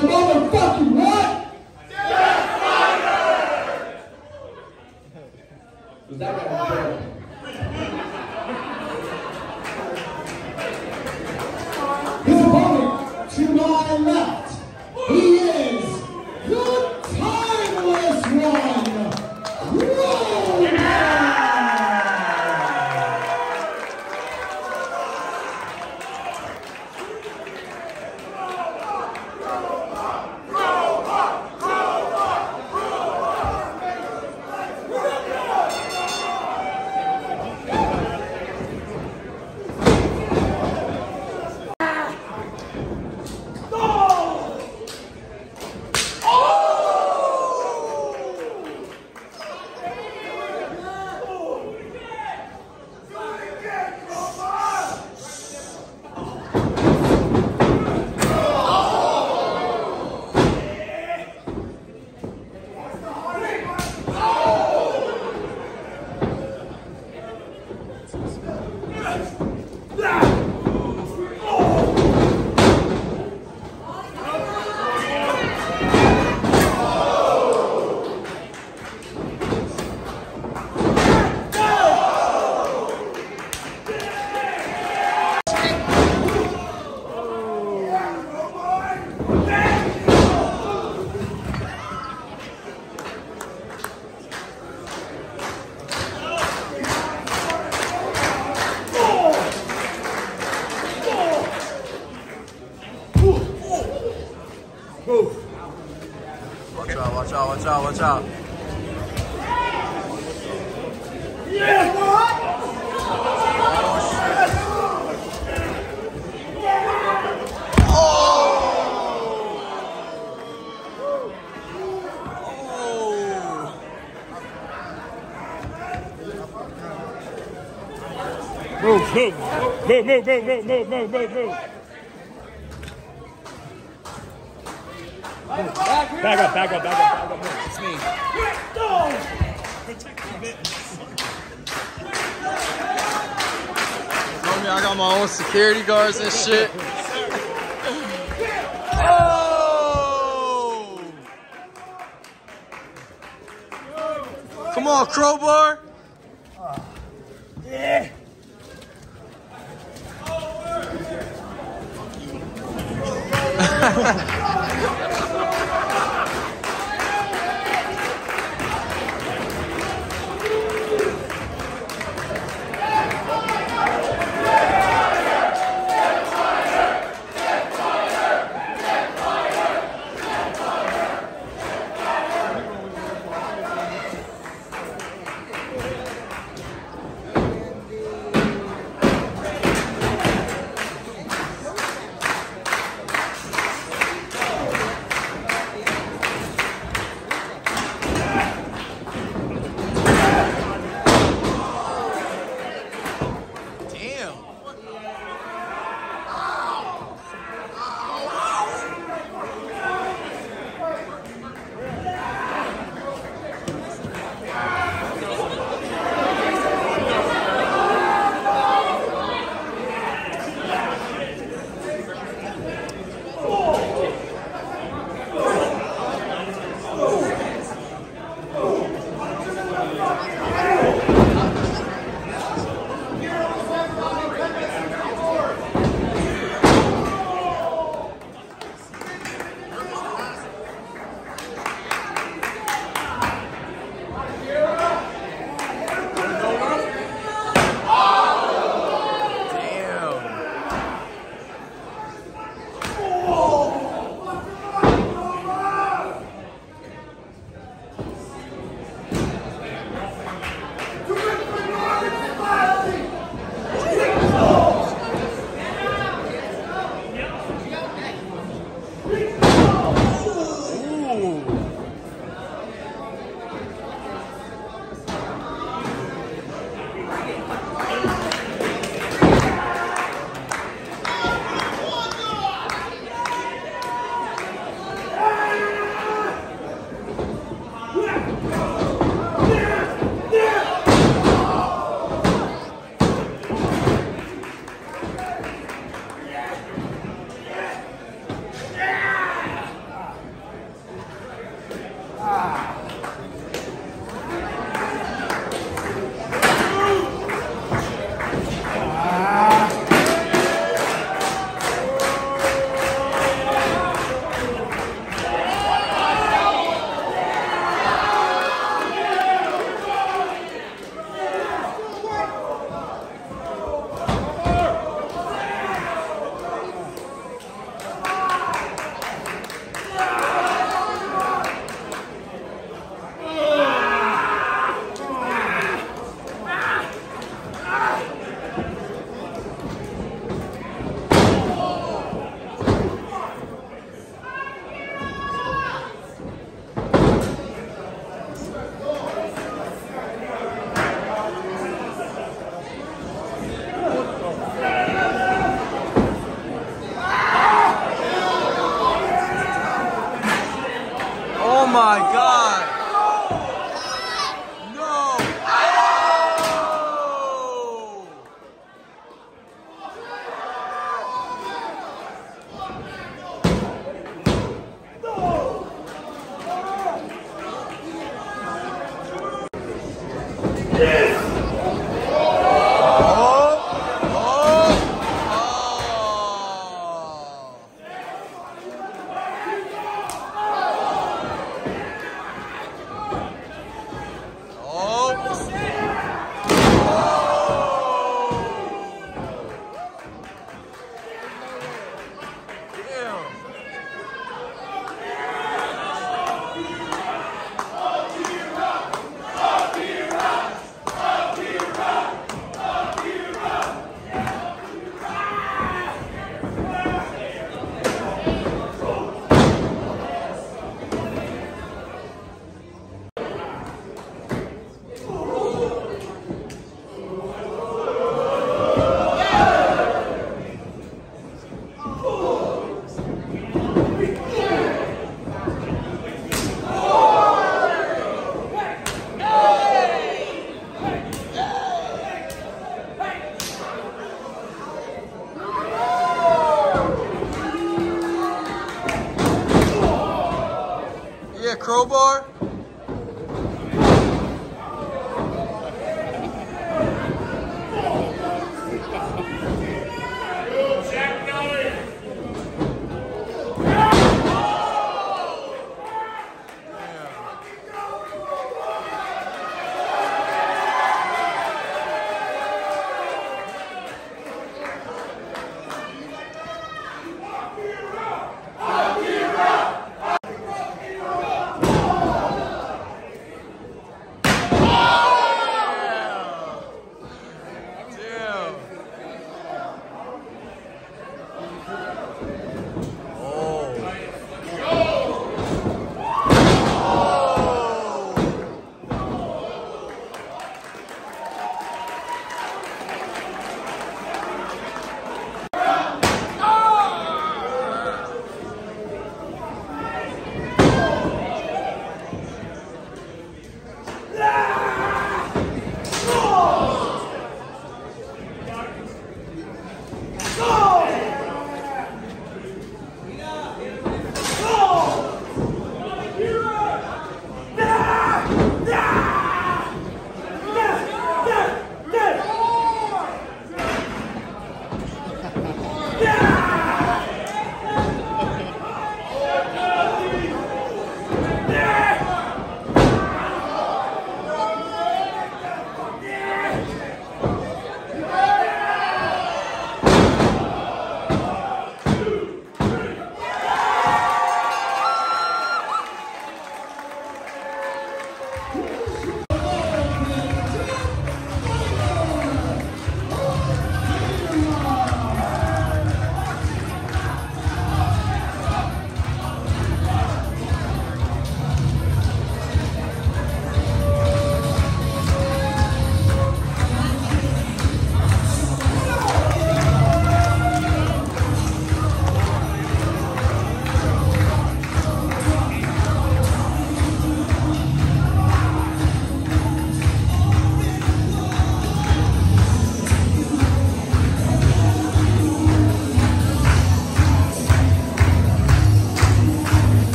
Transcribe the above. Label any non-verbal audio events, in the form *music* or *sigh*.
the moment out, watch out, out. Move, move, move, move, move, move, move, move, move, Back up, back up, back up, back up. It's me. Go! Protect your mittens. I got my own security guards and shit. Come on, crowbar. Yeah. *laughs* Please. Crowbar.